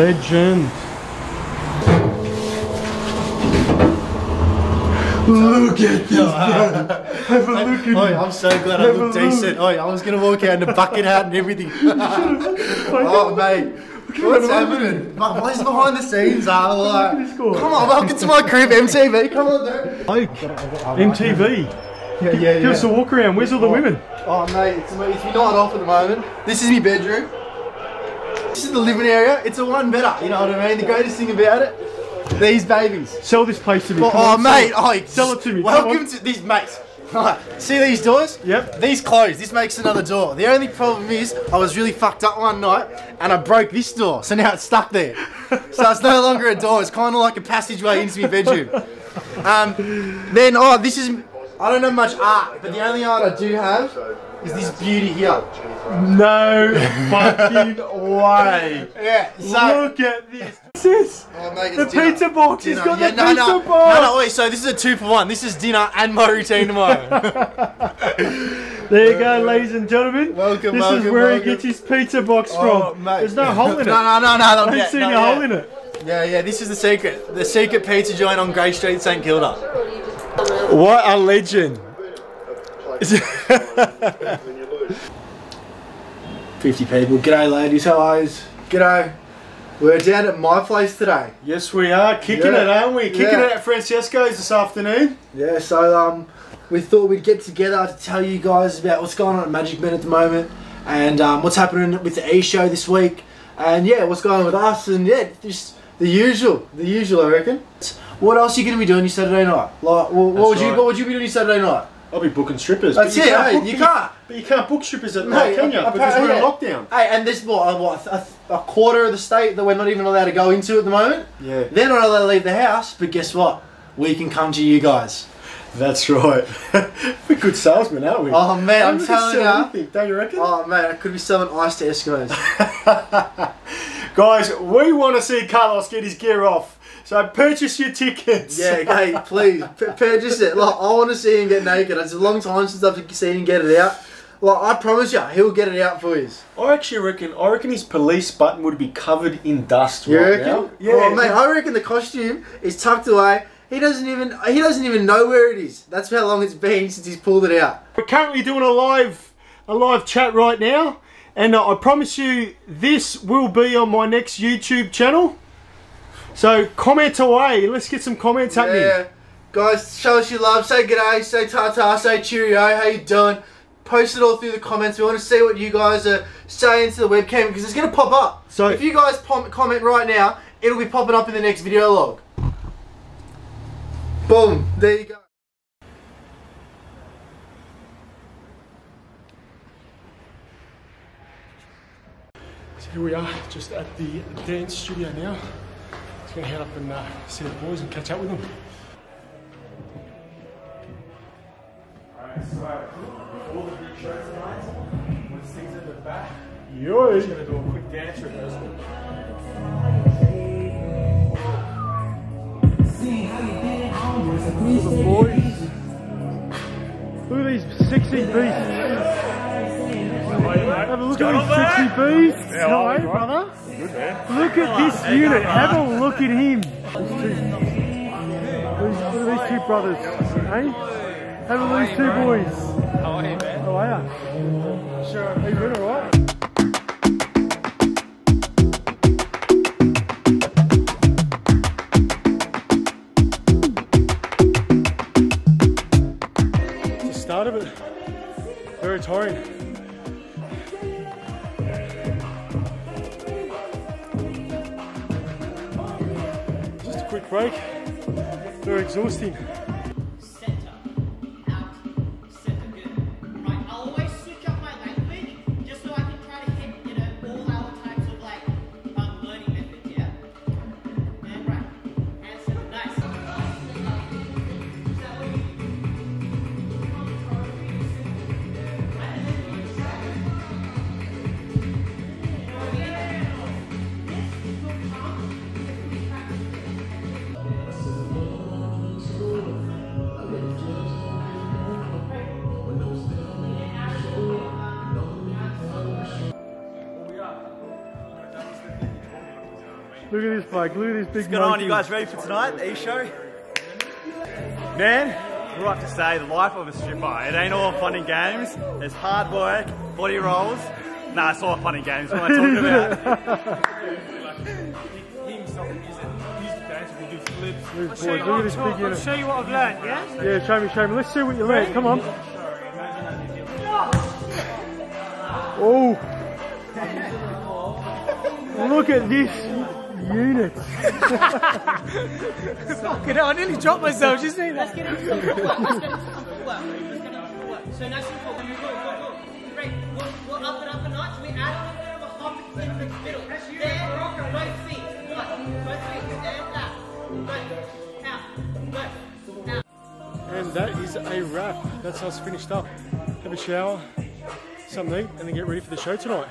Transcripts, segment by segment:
Legend. Look at this, bro. Have a look at Oi, him. I'm so glad I Have a look look. decent. Oi, I was gonna walk out in a bucket hat and everything. oh, mate. What's happening? My boys behind the scenes are like, come on, welcome to my crib, MTV. Come on, dude. Oak, MTV. Yeah, yeah, Give us a walk around. Where's all the oh, women? Oh, mate, it's, my- it's my night off at the moment. This is my bedroom. This is the living area. It's a one better. You know what I mean? The greatest thing about it, these babies. Sell this place to me. Oh, Come oh, on, sell mate, it. oh, Sell it to me. Come Welcome to these mates. See these doors? Yep. These close. This makes another door. The only problem is I was really fucked up one night and I broke this door, so now it's stuck there. so it's no longer a door. It's kind of like a passageway into my bedroom. Um, then oh, this is I don't have much art, but the only art I do have is this beauty here. No fucking way. Yeah. So. Look at this. What's this? Oh, mate, The dinner. pizza box. He's Dinner. got Yeah, the no, pizza no, box. No, no, wait. So this is a two for one. This is dinner and my routine tomorrow. There you go, ladies and gentlemen. Welcome, This is where welcome. he gets his pizza box Oh, from. mate. There's no hole in it. No, no, no, no. I ain't yeah, seen no, a yeah. hole in it. Yeah, yeah, this is the secret. The secret pizza joint on Grey Street, St Kilda. What a legend. 50 people. G'day, ladies. How are yous? G'day. We're down at my place today. Yes, we are kicking Yeah. it, aren't we? Kicking Yeah. it at Francesco's this afternoon. Yeah, so um, we thought we'd get together to tell you guys about what's going on at Magic Men at the moment and um, what's happening with the E show this week and yeah, what's going on with us and yeah, just the usual, the usual, I reckon. What else are you going to be doing your Saturday night? Like, what, what would you, what would you be doing your Saturday night? I'll be booking strippers. That's but it, can't hey, book- you can't. But you can't book strippers at night, can you? Because we're in lockdown. Hey, and this what, uh, what a, a quarter of the state that we're not even allowed to go into at the moment. Yeah. They're not allowed to leave the house, but guess what? We can come to you guys. That's right. we're good salesmen, aren't we? Oh man, I'm can telling you. anything, Don't you reckon? Oh man, I could be selling ice to Eskimos. Guys, we want to see Carlos get his gear off. So purchase your tickets. yeah, hey, please p- purchase it. Like, I want to see him get naked. It's a long time since I've seen him get it out. Like, I promise you, he'll get it out for you. I actually reckon. I reckon his police button would be covered in dust You right reckon? now. Oh, mate, I reckon the costume is tucked away. He doesn't even he doesn't even know where it is. That's how long it's been since he's pulled it out. We're currently doing a live a live chat right now, and uh, I promise you this will be on my next YouTube channel. So comment away. Let's get some comments happening. Yeah. Guys, show us your love. Say g'day, say ta-ta, say cheerio. How you doing? Post it all through the comments. We want to see what you guys are saying to the webcam because it's going to pop up. So- if you guys comment right now, it'll be popping up in the next video log. Boom. There you go. So here we are, just at the dance studio now. Just gonna head up and uh, see the boys and catch up with them. Alright, so all the big shows tonight, when Steve's at the back, Yo. just gonna do a quick dance rehearsal. Look the boys. Look at these sexy beasts. Have a look at these beasts. Yeah, Hello, right. brother. Good. Look at this unit. Have a look at him. These, look at these two brothers. Hey? Have a look at these two boys. How are you, man? How are ya? Sure. Are you doing alright? Justin. Big What's going on? You guys ready for tonight? The E-show? Man, what do I have to say? The life of a stripper. It ain't all fun and games. There's hard work, body rolls. Nah, it's all fun and games. What am I talking about? Look, boys, look at this big I'll show you what I've learned, yeah? Yeah, show me, show me. Let's see what you learned. Come on. Oh. Look at this unit. Fucking hell, I nearly dropped myself, just see Let's that. get into some footwork. Let's get into some footwork. Let's get into some footwork. So nice and cool. Go, go, go. Great. We'll, we'll up it up a notch. We add a little bit of a hop in the middle. There, both feet. One, both feet. Stand up. Good. Out. Good. Out. And that is a wrap. That's us finished up. Have a shower, something and then get ready for the show tonight.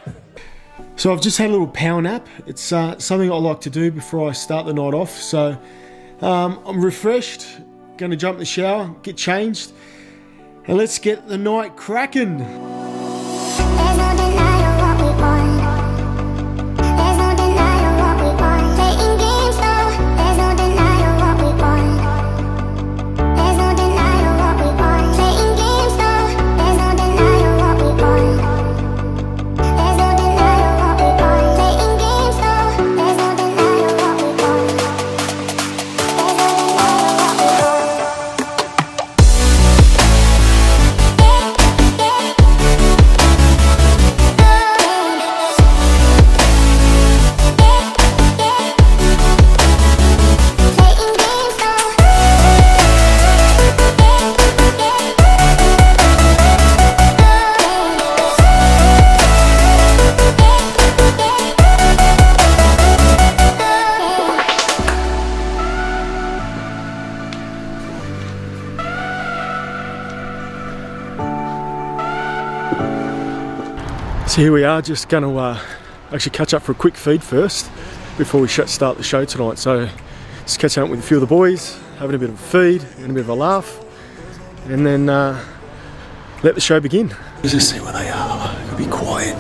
So I've just had a little power nap. It's uh, something I like to do before I start the night off. So um, I'm refreshed. Going to jump in the shower, get changed, and let's get the night cracking. So here we are, just going to uh, actually catch up for a quick feed first before we start the show tonight. So just catching up with a few of the boys, having a bit of a feed and a bit of a laugh, and then uh, let the show begin. Let's just see where they are. It'll be quiet.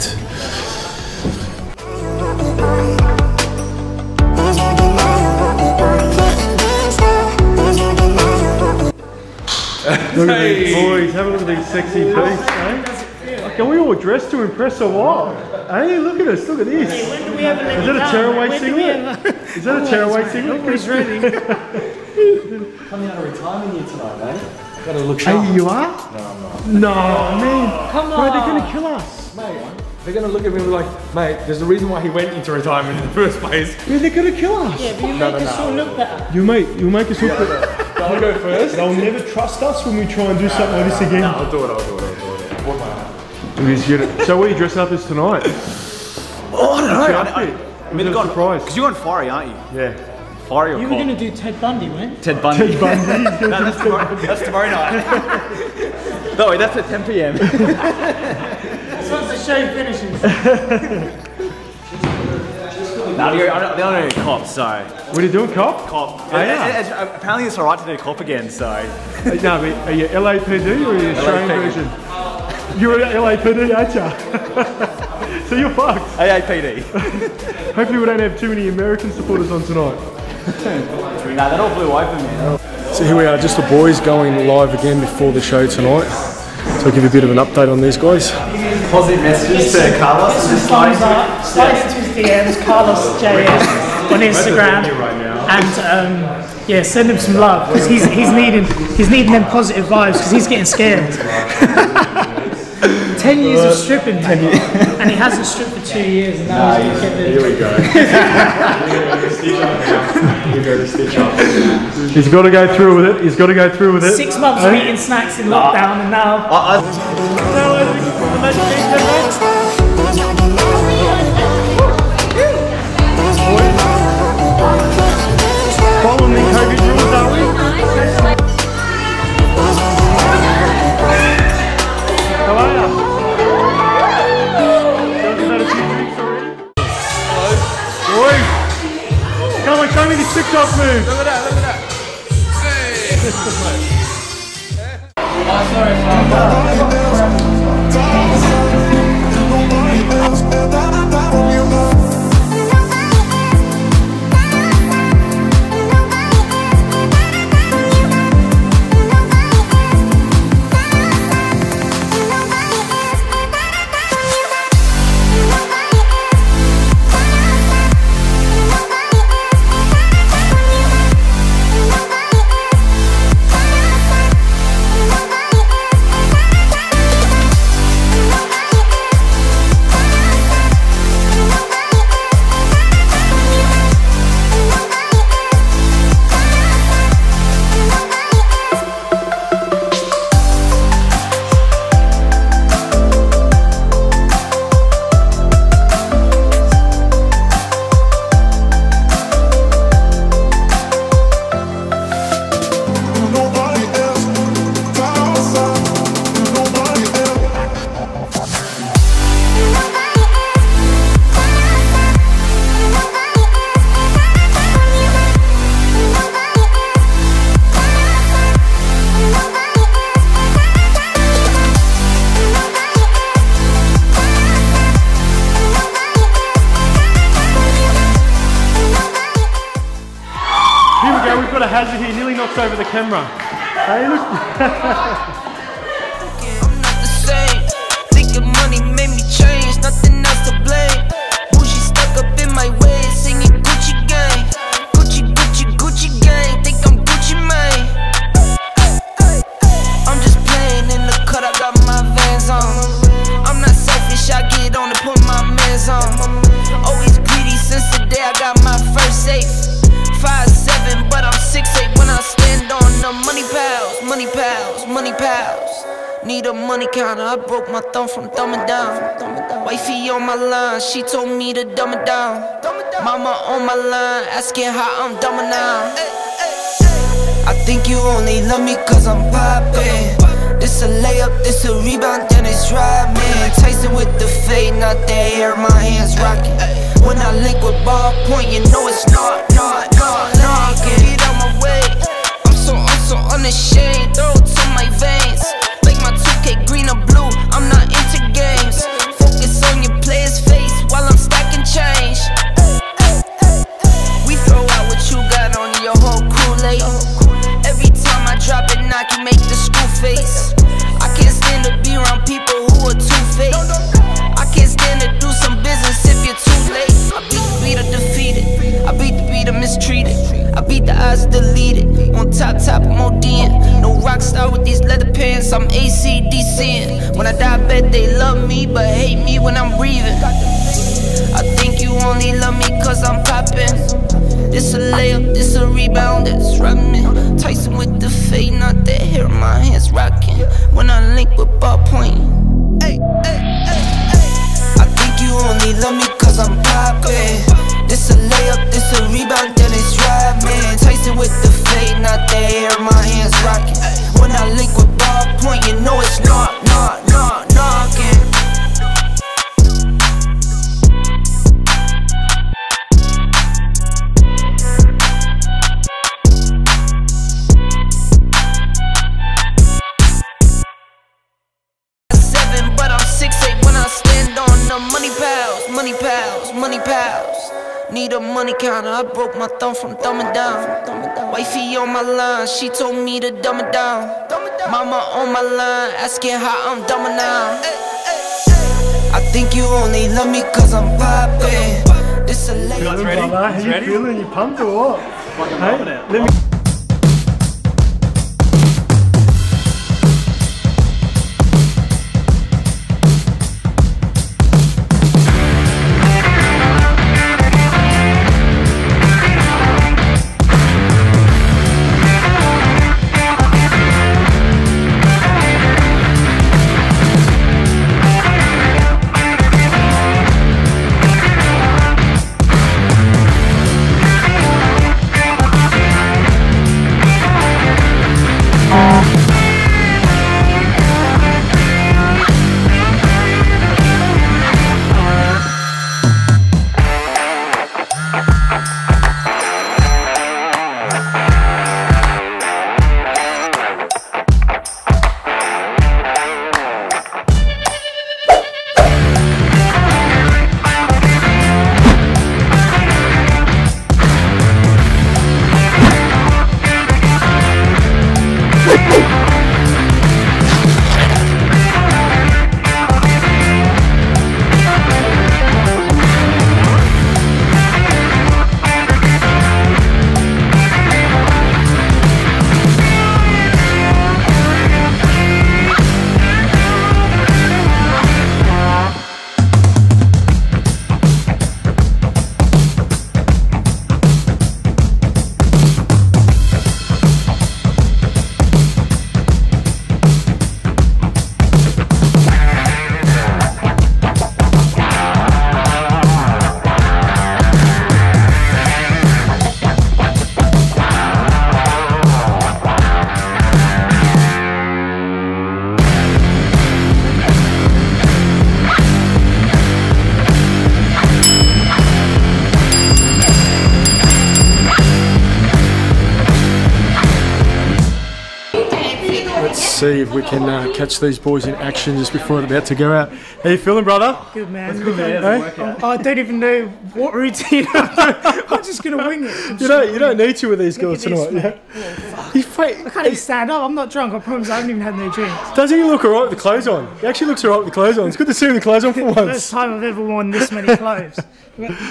Look at these boys, have a look at these sexy beasts, eh? Can we all dress to impress or what? Hey, look at us, look at this. When do we ever let Is that a down, tearaway man? When do we singlet? ever- Is that a tearaway singlet? Always ready. Coming out of retirement here tonight, mate. Gotta look sharp. Hey, you are? No, I'm not. No, man. Come on. Bro, they're gonna kill us. Mate, They're gonna look at me like, mate, there's a reason why he went into retirement in the first place. Yeah, they're gonna kill us. Yeah, but you make us all look better. You mate, you'll make us look better. I'll go first. They'll never trust us when we try and do something like this again. I'll do it, I'll do it, I'll do it. So what are you dressing up as tonight? Oh, I don't know. What's I, I. I mean, Was it a God, surprise? Because you're on fiery, aren't you? Yeah. Fiery or You were going to do Ted Bundy, man. Ted Bundy. Ted Bundy. No, that's tomorrow, that's tomorrow night. no, wait, that's at 10 p.m. As long as the show finishes. Now, they don't they don't do cops, so. What are you doing, cop? Cop. Oh, yeah. It- it- it- apparently it's alright to do cop again, so. No, but are you LAPD or are you Australian LAPD. version? You're an LAPD, aren't you? so you're fucked. AAPD. Hopefully we don't have too many American supporters on tonight. no, that all blew open, man. So here we are, just the boys going live again before the show tonight. So I'll give you a bit of an update on these guys. Positive messages to Carlos. Thumbs up, slide into his DMs, Carlos JS on Instagram. And um, yeah, send him some love because he's he's needing he's needing them positive vibes because he's getting scared. Ten years of stripping, man. and he hasn't stripped for two years, and now he's gonna get the. Here we go. we go to stitch up. He's got to go through with it. He's got to go through with it. Six months of eating snacks in lockdown, and now look at that. camera. Need a money counter, I broke my thumb from thumbing down. Wifey on my line, she told me to dumb it down. Mama on my line, asking how I'm dumber now. I think you only love me cause I'm popping. This a layup, this a rebound, then it's right, man. Tyson with the fade, not the air, my hands rocking. When I link with ballpoint, you know it's not, not, not, not. Get out my way, I'm so, I'm so unashamed, veins. Make my 2K green or blue, I'm not into games. line, she told me to dumb it down. Mama on my line, asking how I'm dumb now. I think you only love me cause I'm poppin'. This is a late. Feeling, ready? He's ready? feeling? You pumped or what? Hey, let me. If we can uh, catch these boys in action just before they're about to go out. How you feeling, brother? Good man. Good Hey? I don't even know what routine. I'm just gonna wing it. I'm You just don't, you don't need to with these girls at this, tonight. mate. Yeah. You fa- I can't even stand up. I'm not drunk. I promise. I haven't even had no drinks. Doesn't he look alright with the clothes on? He actually looks alright with the clothes on. It's good to see him with the clothes on for once. First once. time I've ever worn this many clothes.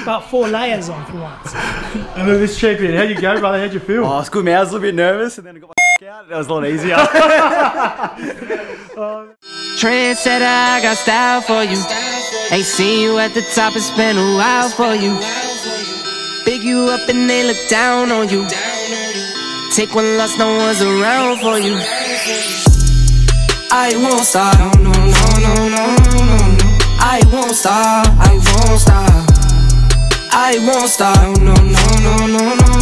About four layers on for once. And then this champion, how'd you go, brother? How'd you feel? Oh, it's good, man. I was a little bit nervous, and then I got my out. That was a lot easier. Um, Trendsetter, I got style for you. Ain't seen you at the top, it's been a while for you. Big you up and they look down on you. Take one loss, no one's around for you. I won't stop, no, no, no, no, no, no, no. I won't stop, I won't stop. I won't stop, no, no, no, no, no, no, no.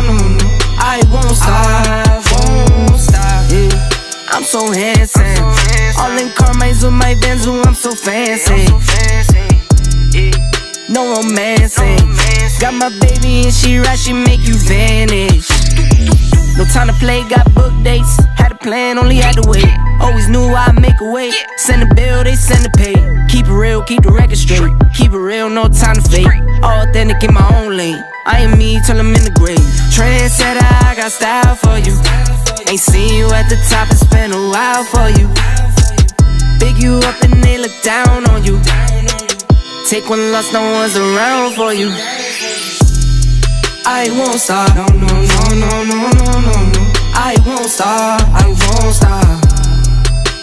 So um handsome. All in Carmine's with um, my Benz, ooh, I'm so fancy. No romancing. Got my baby and she right, she make you vanish. No time to play, got book dates. Had a plan, only had to wait. Always knew I'd make a way. Send a bill, they send a pay. Keep it real, keep the record straight. Keep it real, no time to fake. Authentic in my own lane. I am me till I'm in the grave. Trendsetter, I got style for you. Ain't seen you at the top, it's been a while for you. Big you up and they look down on you. Take one loss, no one's around for you. I won't stop, no, no, no, no, no, no, no, no. I won't stop, I won't stop.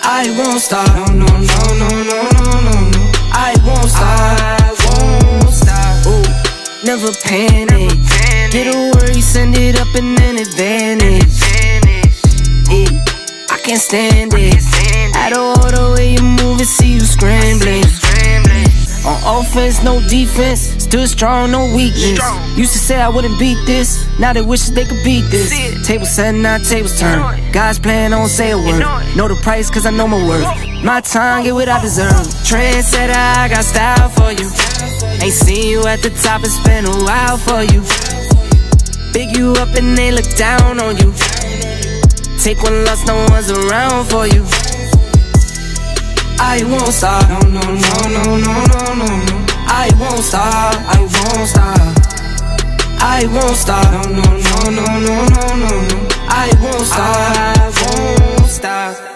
I won't stop, no, no, no, no, no, no, no, no. I won't stop, I won't stop. Ooh, never panic. Get a worry, send it up and then advantage. Yeah, I can't stand it. Out of order way you move and see you scrambling. On offense, no defense. Still strong, no weakness. Used to say I wouldn't beat this. Now they wish they could beat this. Table set, now tables turn. Guys playing, don't say a word. Know the price, cause I know my worth. My time, get what I deserve. Trendsetter, I got style for you. Ain't seen you at the top, it's been a while for you. Big you up and they look down on you. Take one loss, no one's around for you. I won't stop, no, no, no, no, no, no, no. I won't stop, I won't stop. I won't stop, no, no, no, no, no, no, no, no. I won't stop, I won't stop.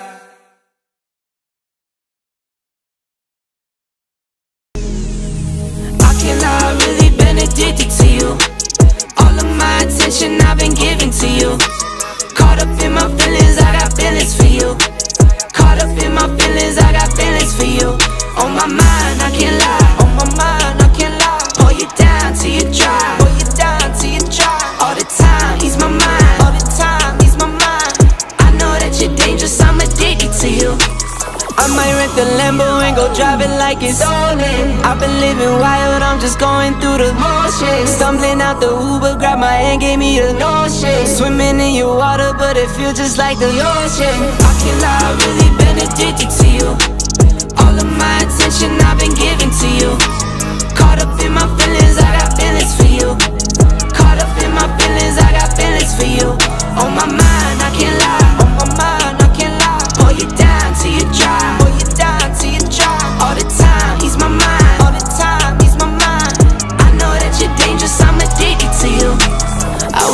The Lambo and go drive it like it's stolen. I've been living wild, I'm just going through the motions. Stumbling out the Uber, grab my hand, gave me a notion. Swimming in your water, but it feels just like the ocean. I can't lie, I really been addicted to you. All of my attention I've been giving to you. Caught up in my feelings, I got feelings for you. Caught up in my feelings, I got feelings for you. On my mind,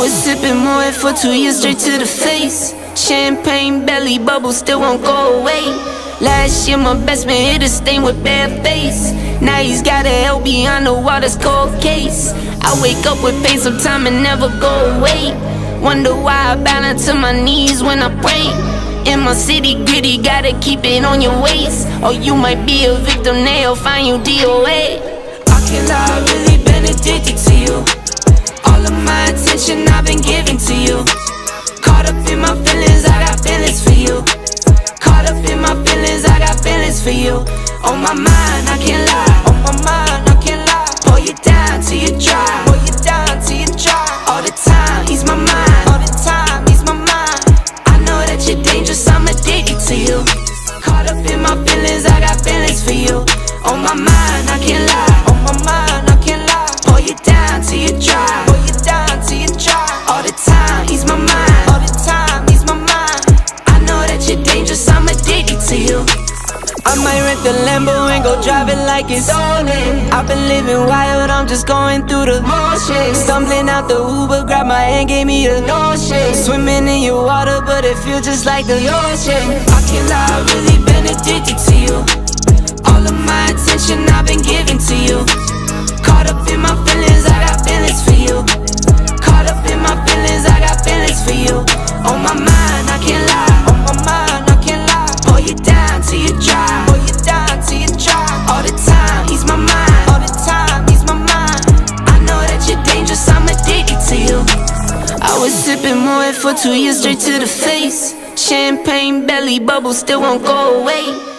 was sipping more for two years straight to the face. Champagne belly bubble still won't go away. Last year my best man hit a stain with bare face. Now he's gotta help me underwater's cold case. I wake up with pain sometime and never go away. Wonder why I balance to my knees when I pray. In my city gritty, gotta keep it on your waist. Or you might be a victim, they'll find you DOA. I can't lie, really been addicted to you. All of my attention I've been giving to you. Caught up in my feelings, I got feelings for you. Caught up in my feelings, I got feelings for you. On my mind, I can't lie. On my mind, I can't lie. Pull you down till you dry. Pull you down like it's stolen. I've been living wild, I'm just going through the motions. Stumbling out the Uber, grab my hand, gave me a notion. Swimming in your water, but it feels just like the ocean. I can't lie, I've really been addicted to you. All of my attention I've been giving to you. Caught up in my feelings, I got feelings for you. Two years straight to the face. Champagne belly bubble still won't go away.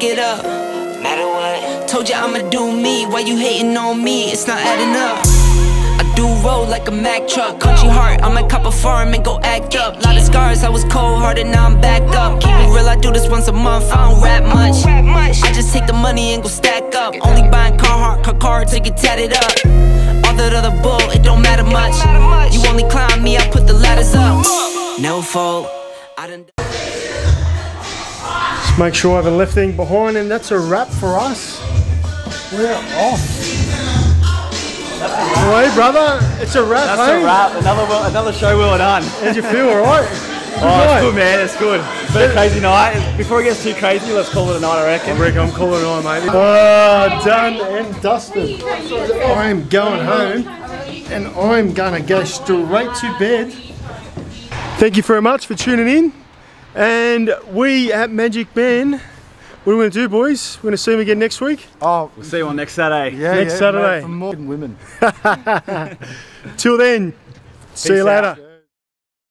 Back it up. Matter what? Told you I'ma do me. Why you hating on me? It's not adding up. I do roll like a Mack truck. Country heart, I'ma cop a farm and go act up. Lot of scars, I was cold hearted, now I'm back up. Keep it real, I do this once a month, I don't rap much. I just take the money and go stack up. Only buying Carhartt, car cards to get tatted up. All that other bull, it don't matter much. You only climb me, I put the ladders up. No fault. I done. Make sure I haven't left anything behind, and that's a wrap for us. We're off. Hey, brother, it's a wrap. That's hey? a wrap. Another well- another show well done. How'd you feel? All right. Oh, it's good, man. It's good. Been a crazy night. Before it gets too crazy, let's call it a night, I reckon. I reckon I'm calling it on, mate. Uh, done and dusted. I am going home, and I'm gonna go straight to bed. Thank you very much for tuning in. And we at Magic Men, what are we gonna do, boys? We're gonna see them again next week. Oh, We'll see you on next Saturday. yeah, Next yeah, Saturday. mate, for more women. Till then, see you Peace out. later.